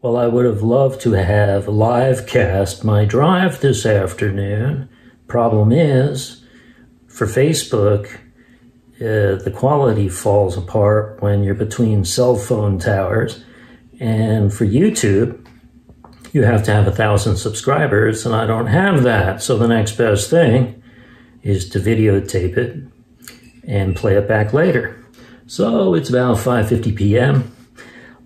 Well, I would have loved to have live cast my drive this afternoon. Problem is, for Facebook, uh, the quality falls apart when you're between cell phone towers. And for YouTube, you have to have a thousand subscribers, and I don't have that. So the next best thing is to videotape it and play it back later. So it's about 5.50 p.m.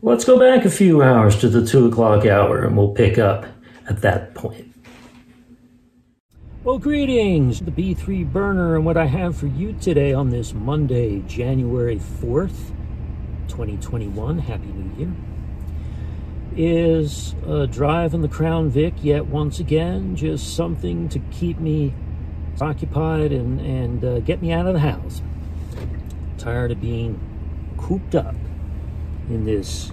Let's go back a few hours to the 2 o'clock hour and we'll pick up at that point. Well, greetings, the B3 burner, and what I have for you today on this Monday, January 4th, 2021, Happy New Year, is a drive in the Crown Vic yet once again, just something to keep me occupied and, and uh, get me out of the house. Tired of being cooped up in this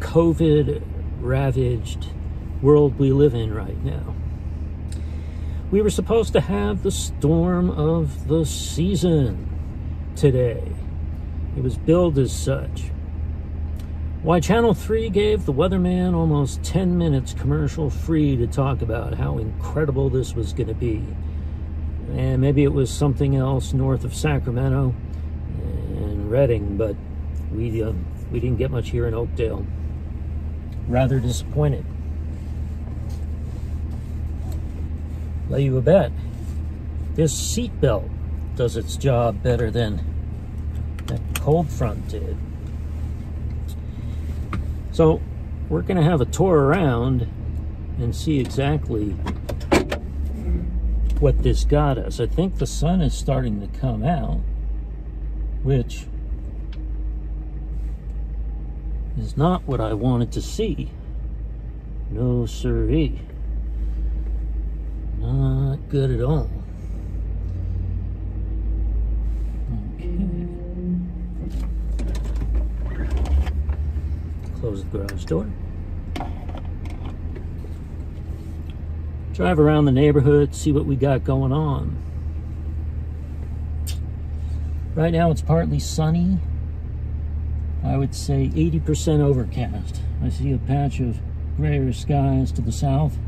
COVID ravaged world we live in right now. We were supposed to have the storm of the season today. It was billed as such. Why Channel 3 gave the weatherman almost 10 minutes commercial free to talk about how incredible this was going to be. And maybe it was something else north of Sacramento and Redding, but we uh, we didn't get much here in Oakdale. Rather disappointed. Lay you a bet. This seatbelt does its job better than that cold front did. So we're going to have a tour around and see exactly what this got us. I think the sun is starting to come out, which is not what I wanted to see. No siree. Not good at all. Okay. Close the garage door. Drive around the neighborhood, see what we got going on. Right now it's partly sunny. I would say 80% overcast. I see a patch of grayer skies to the south,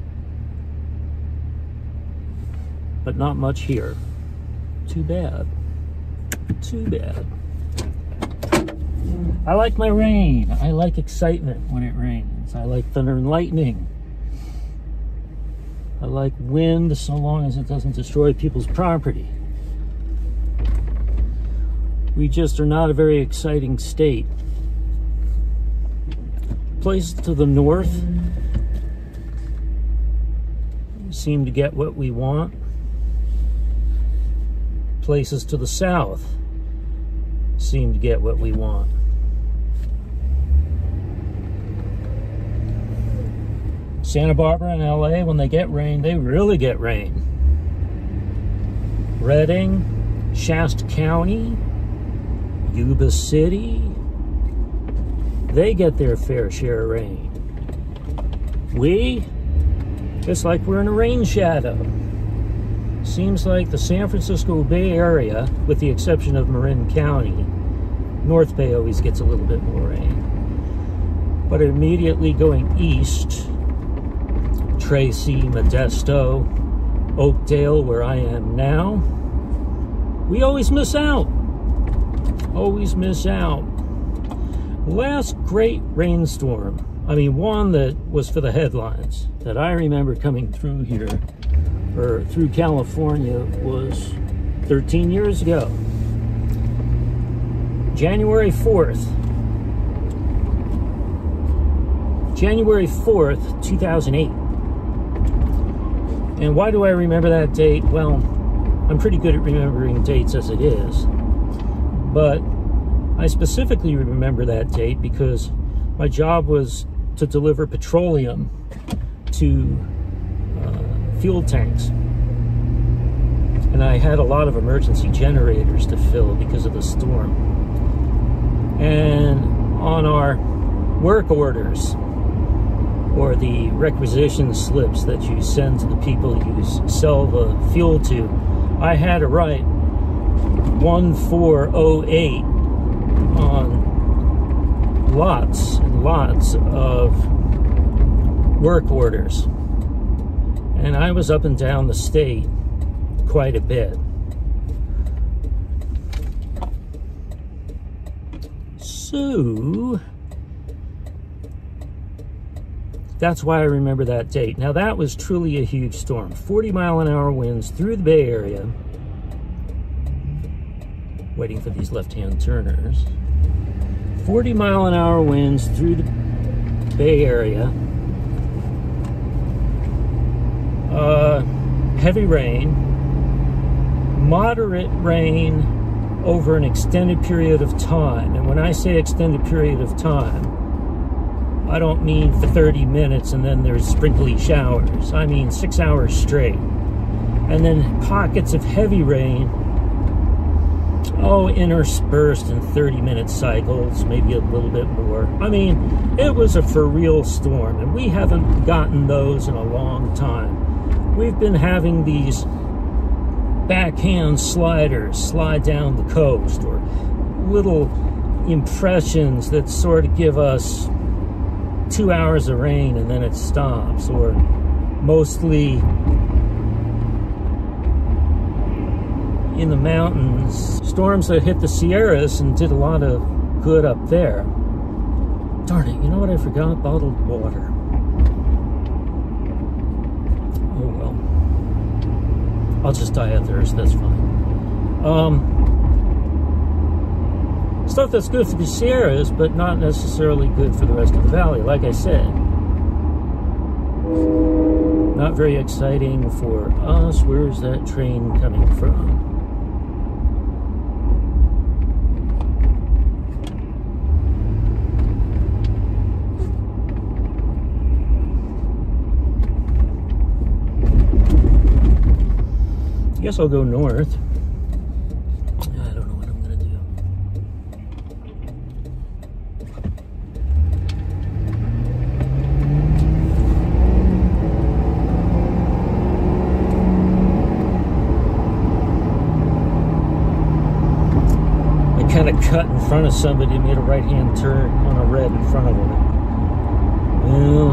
but not much here. Too bad. Too bad. I like my rain. I like excitement when it rains. I like thunder and lightning. I like wind so long as it doesn't destroy people's property. We just are not a very exciting state place to the north seem to get what we want. Places to the south seem to get what we want. Santa Barbara and LA, when they get rain, they really get rain. Redding, Shasta County, Yuba City, they get their fair share of rain. We, it's like we're in a rain shadow. Seems like the San Francisco Bay Area, with the exception of Marin County, North Bay always gets a little bit more rain. But immediately going east, Tracy, Modesto, Oakdale, where I am now, we always miss out. Always miss out last great rainstorm, I mean, one that was for the headlines that I remember coming through here or through California was 13 years ago. January 4th. January 4th, 2008. And why do I remember that date? Well, I'm pretty good at remembering dates as it is. But I specifically remember that date because my job was to deliver petroleum to uh, fuel tanks. And I had a lot of emergency generators to fill because of the storm. And on our work orders, or the requisition slips that you send to the people you sell the fuel to, I had to write 1408 lots and lots of work orders. And I was up and down the state quite a bit. So, that's why I remember that date. Now, that was truly a huge storm. 40 mile an hour winds through the Bay Area. Waiting for these left-hand turners. 40 mile an hour winds through the Bay Area. Uh, heavy rain. Moderate rain over an extended period of time. And when I say extended period of time, I don't mean for 30 minutes and then there's sprinkly showers. I mean six hours straight. And then pockets of heavy rain, oh, interspersed in 30 minute cycles, maybe a little bit more. I mean, it was a for real storm, and we haven't gotten those in a long time. We've been having these backhand sliders slide down the coast or little impressions that sort of give us two hours of rain and then it stops or mostly in the mountains storms that hit the Sierras and did a lot of good up there darn it you know what I forgot bottled water Oh well. I'll just die of thirst, that's fine. Um, stuff that's good for the Sierras, but not necessarily good for the rest of the valley, like I said. Not very exciting for us. Where's that train coming from? Guess I'll go north. I don't know what I'm gonna do. I kind of cut in front of somebody, made a right-hand turn on a red in front of them. Well,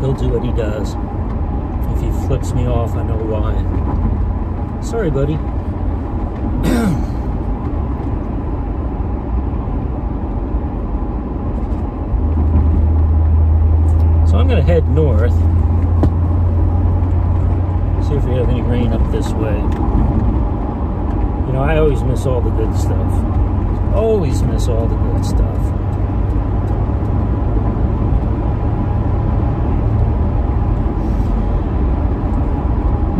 he'll do what he does. He flips me off, I know why. Sorry, buddy. so I'm going to head north. See if we have any rain up this way. You know, I always miss all the good stuff. Always miss all the good stuff.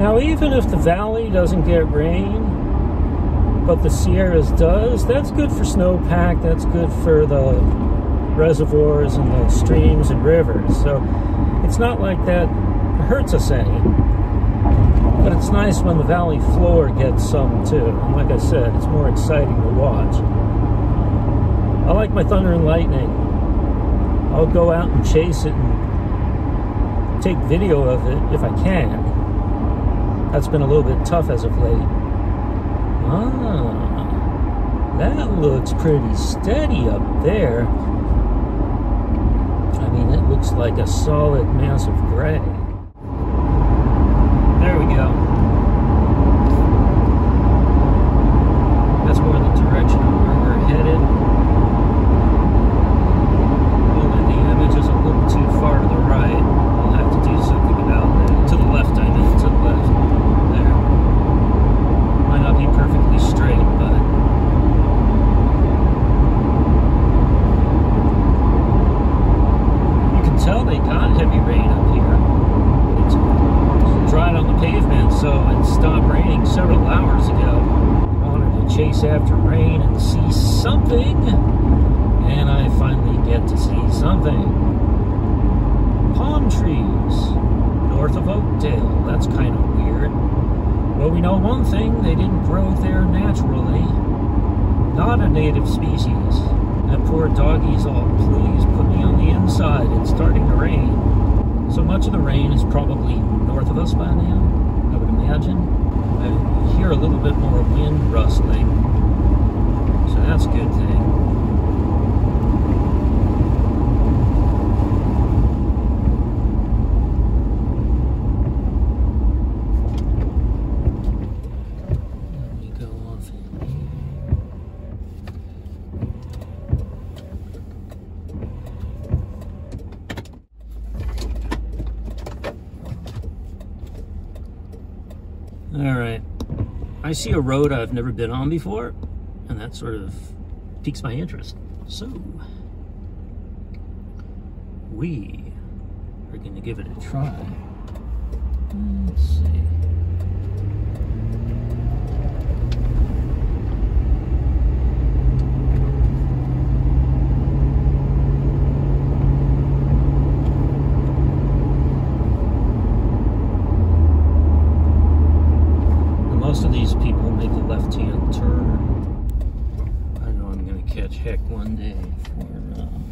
Now, even if the valley doesn't get rain, but the Sierras does, that's good for snowpack, that's good for the reservoirs and the streams and rivers. So it's not like that hurts us any. But it's nice when the valley floor gets some too. And like I said, it's more exciting to watch. I like my thunder and lightning. I'll go out and chase it and take video of it if I can. That's been a little bit tough as of late. Ah, that looks pretty steady up there. I mean, it looks like a solid mass of gray. There we go. That's more the direction of where we're headed. Well, the image is a little too far to the right. I'll have to do something about that. To the left, I mean, to the left not be perfectly straight, but you can tell they got heavy rain up here. It's dried on the pavement, so it stopped raining several hours ago. I wanted to chase after rain and see something, and I finally get to see something. Palm trees north of Oakdale. That's kind of weird. Well, we know one thing, they didn't grow there naturally. Not a native species. That poor doggies all, please put me on the inside, it's starting to rain. So much of the rain is probably north of us by now, I would imagine. I hear a little bit more wind rustling. So That's a good thing. Let me go off in here. All right. I see a road I've never been on before, and that sort of piques my interest. So, we are going to give it a try. Let's see. And most of these people make a left-hand turn. I know I'm going to catch heck one day for. Um,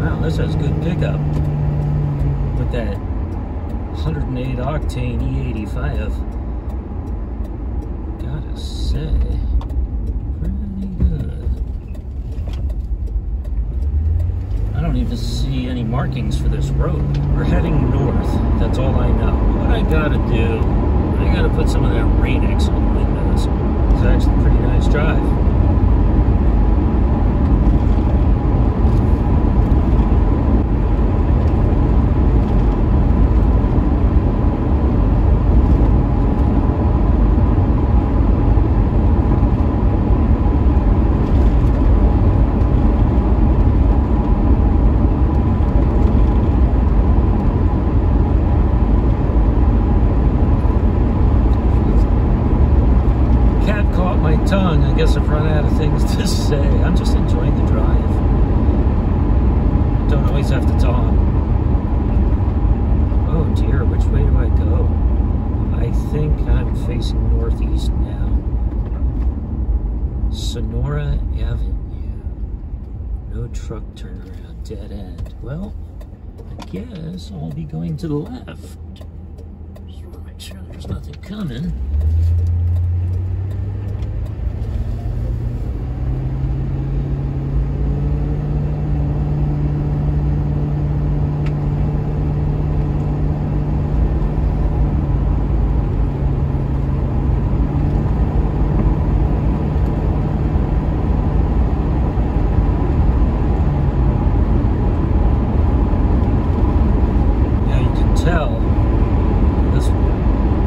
wow, this has good pickup with that 108 octane E85. Gotta say, pretty good. I don't even see any markings for this road. We're heading north. That's all I know. What I gotta do, I gotta put some of that Rain-X on the windows. It's actually a pretty nice drive. Cat caught my tongue. I guess I've run out of things to say. I'm just enjoying the drive. Don't always have to talk. Oh dear, which way do I go? I think I'm facing northeast now. Sonora Avenue. No truck turnaround, dead end. Well, I guess I'll be going to the left. Just want to make sure there's nothing coming. Now you can tell this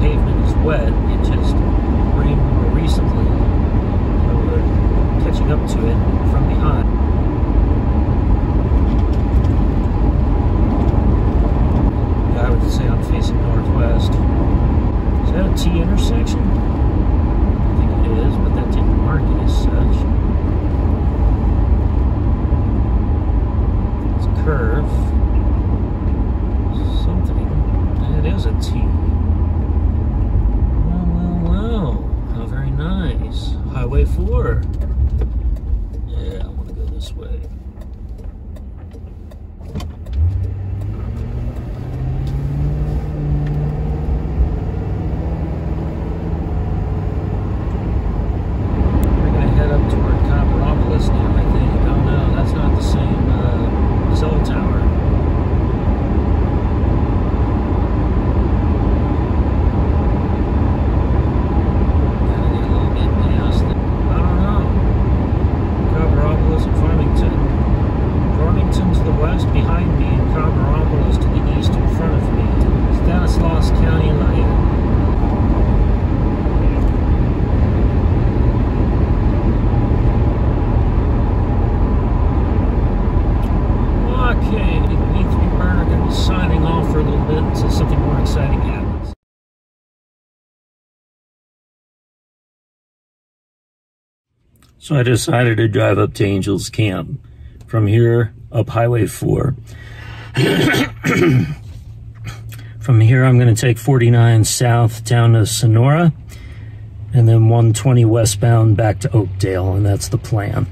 pavement is wet. It just rained more recently. So we're catching up to it from behind. Yeah, I would say I'm facing northwest. Is that a T intersection? I think it is, but that didn't mark it as such. It's a curve something. It is a T. Well, well, well. How very nice. Highway 4. Yeah, I want to go this way. We're going to head up toward Copperopolis now, I think. Oh no, that's not the same uh, cell tower. Gotta get a little bit past it. I don't know. Copperopolis and Farmington. Farmington to the west behind me and Copperopolis to the east in front of me. Stanislaus County line. Okay, B3 Burner going to be signing off for a little bit until something more exciting happens. So I decided to drive up to Angels Camp. From here, up Highway 4. From here, I'm going to take 49 south down to Sonora, and then 120 westbound back to Oakdale, and that's the plan.